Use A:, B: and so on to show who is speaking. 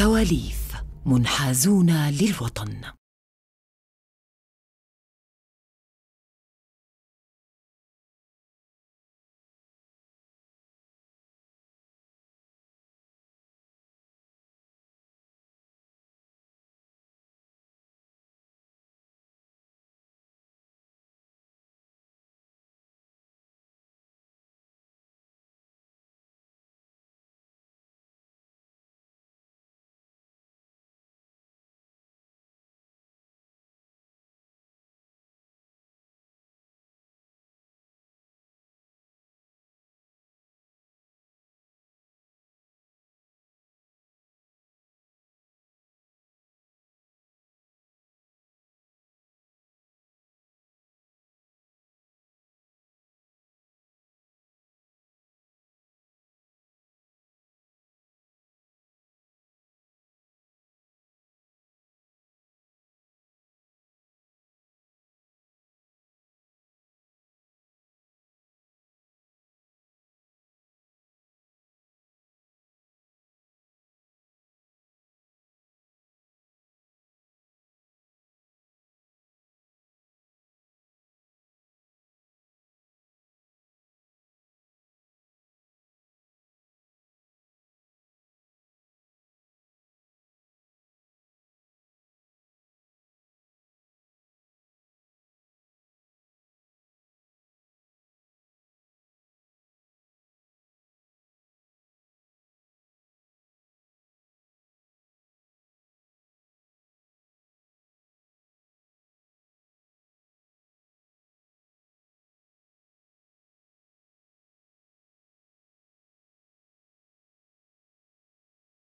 A: سواليف منحازون للوطن.